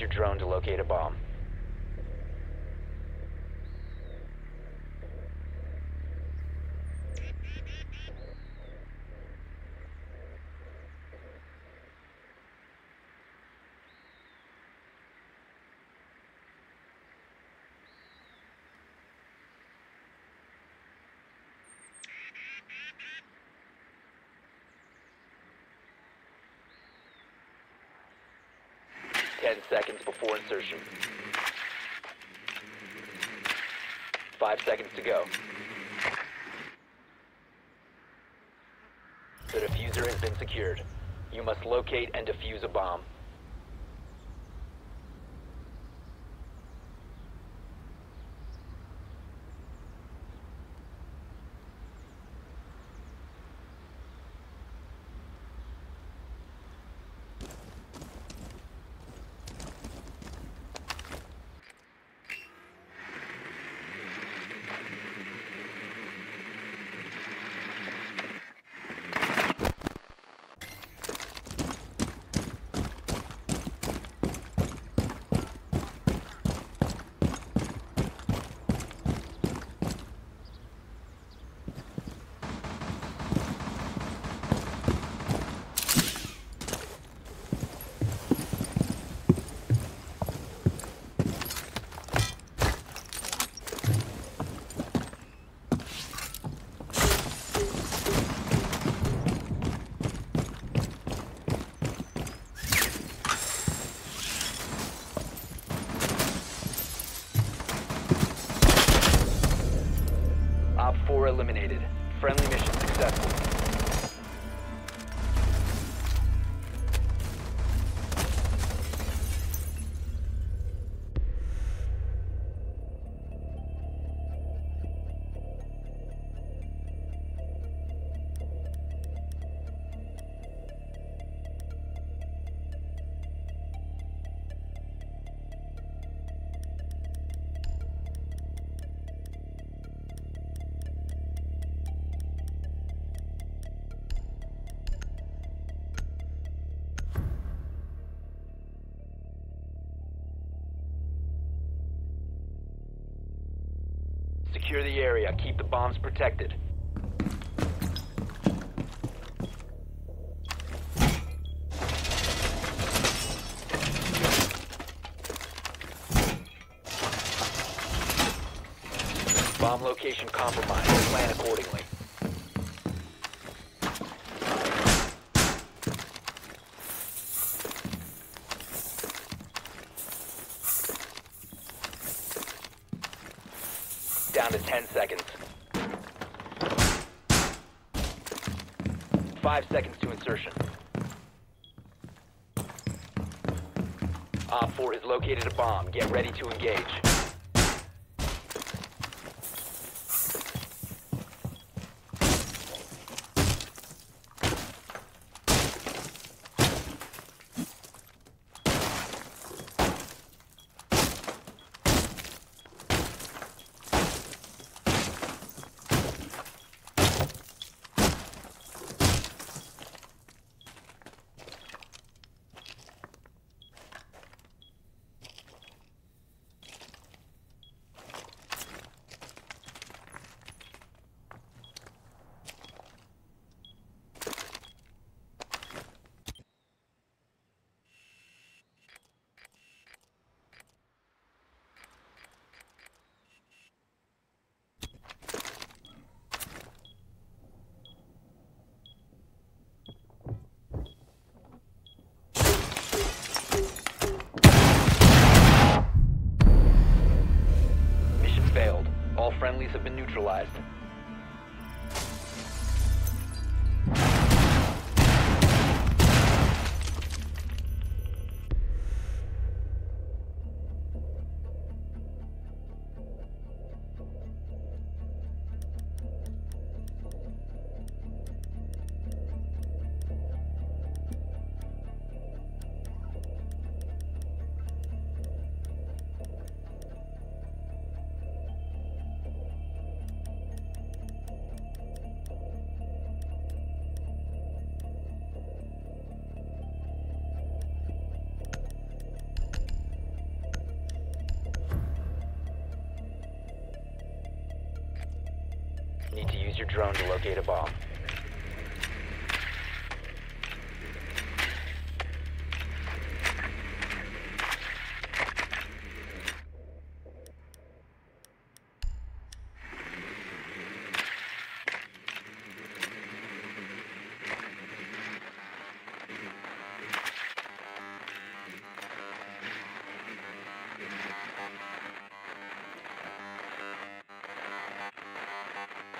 your drone to locate a bomb. Ten seconds before insertion. Five seconds to go. The defuser has been secured. You must locate and defuse a bomb. Secure the area. Keep the bombs protected. Bomb location compromised. Plan accordingly. Down to 10 seconds. Five seconds to insertion. OPFOR has located a bomb. Get ready to engage. All friendlies have been neutralized.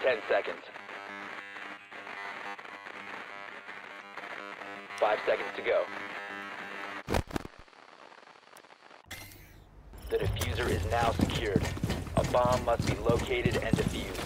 10 seconds. Five seconds to go. The defuser is now secured. A bomb must be located and defused.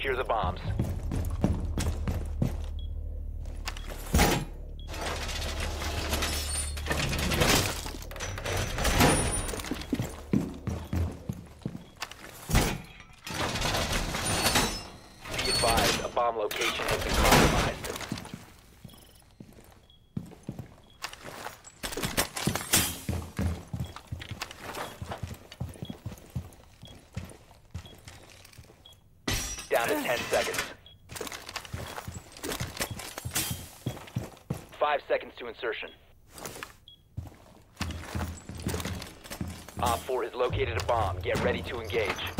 Secure the bombs. Be advised, a bomb location has been compromised. Down to 10 seconds. Five seconds to insertion. OPFOR has located a bomb. Get ready to engage.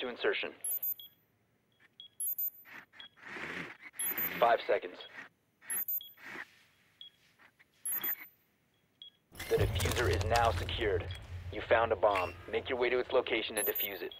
to insertion. 5 seconds. The defuser is now secured. You found a bomb. Make your way to its location and defuse it.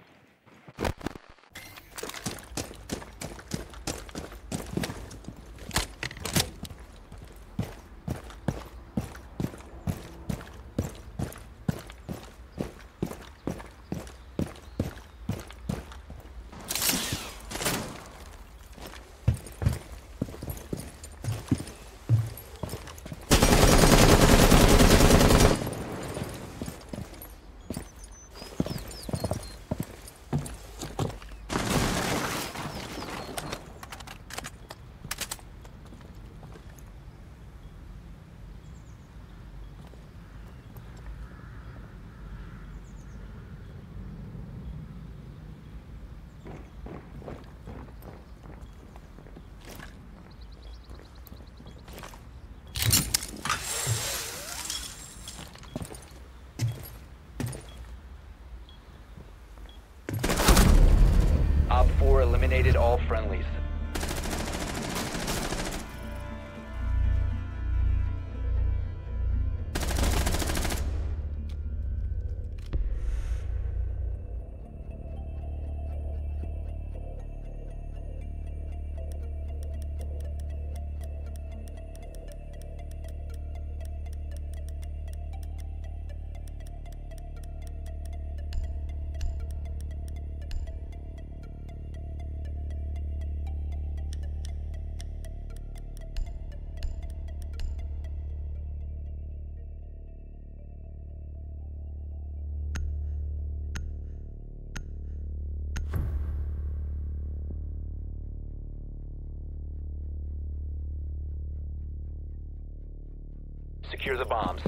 Secure the bombs.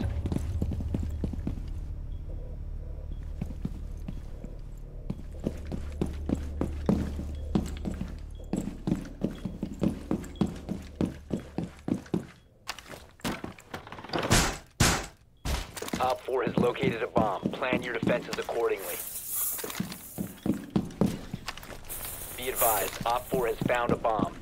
OPFOR has located a bomb. Plan your defenses accordingly. Be advised, OPFOR has found a bomb.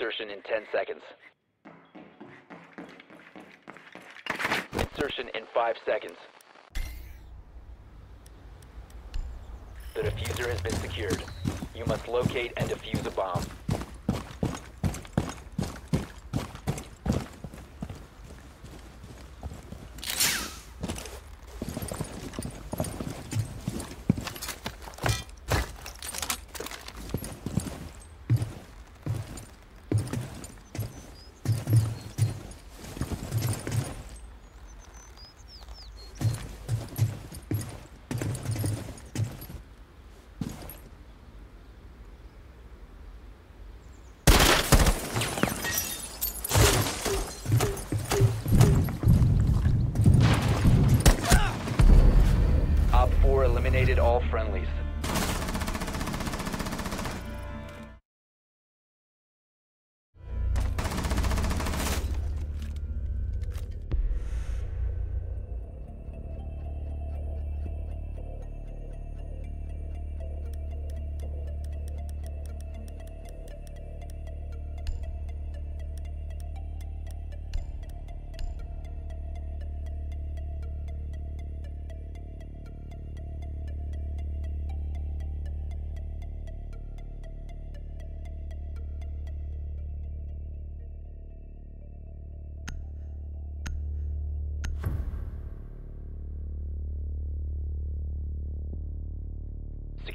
Insertion in 10 seconds. Insertion in 5 seconds. The defuser has been secured. You must locate and defuse a bomb.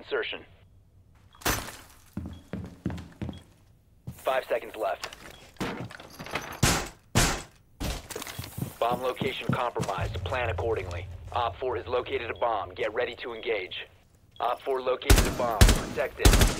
insertion. Five seconds left. Bomb location compromised. Plan accordingly. OPFOR has located a bomb. Get ready to engage. OPFOR located a bomb. Protect it.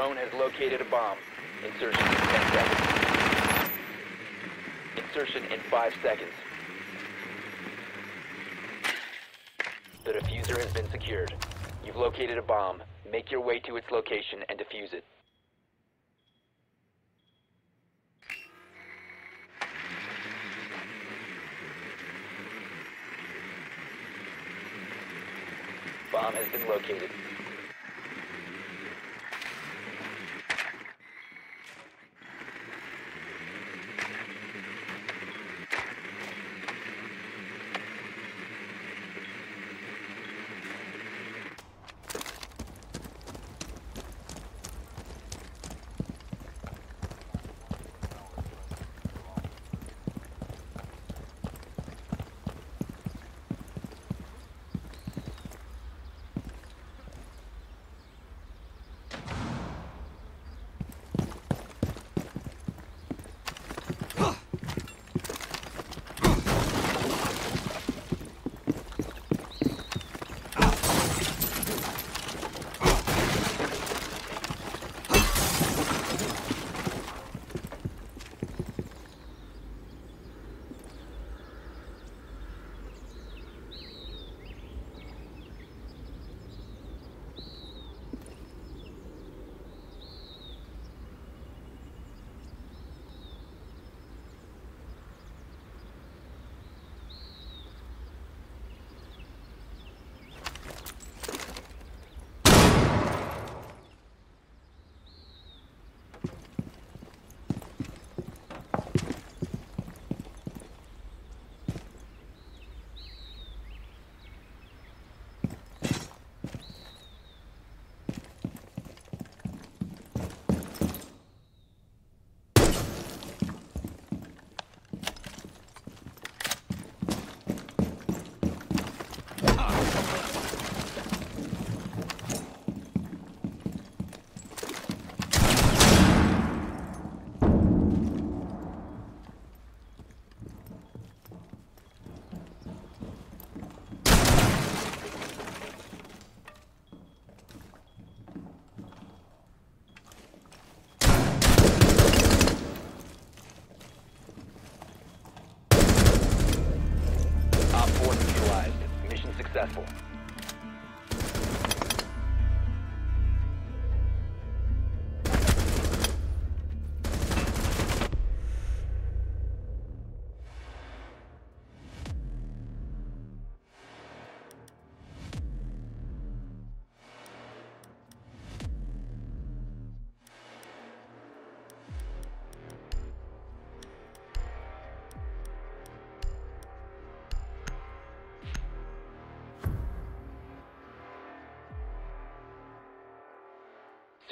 Drone has located a bomb. Insertion in 10 seconds. Insertion in 5 seconds. The defuser has been secured. You've located a bomb. Make your way to its location and defuse it. Bomb has been located.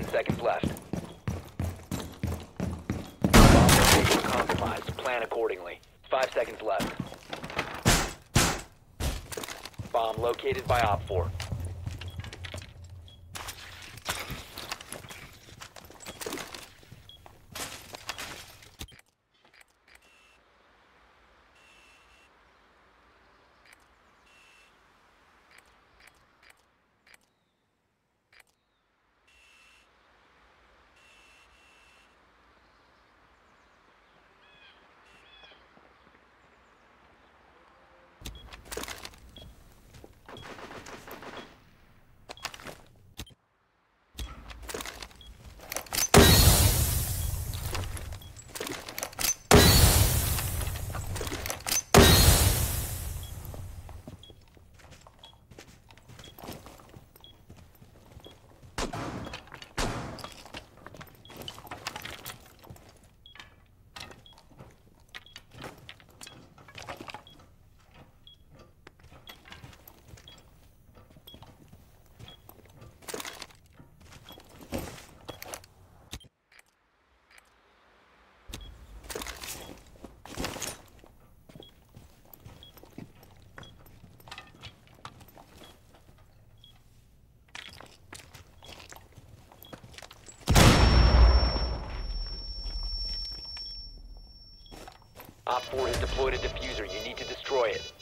Ten seconds left. Bomb location compromised. Plan accordingly. Five seconds left. Bomb located by OPFOR. OPFOR has deployed a defuser. You need to destroy it.